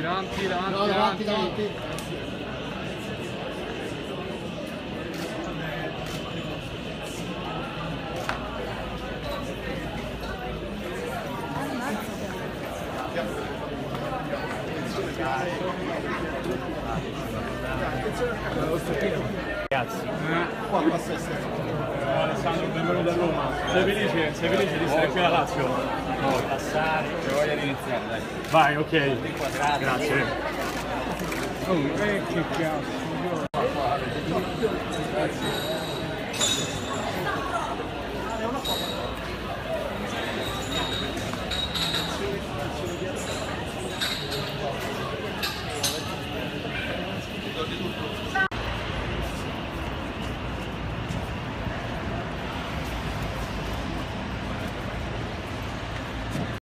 davanti, davanti, No, davanti, davanti. davanti. Ragazzi, Qua passa il Alessandro, benvenuto a Roma. Sei felice? Sei felice di stare qui a Lazio? passare. Che voglia di iniziare, dai. Vai, ok. Grazie. Oh, che cazzo.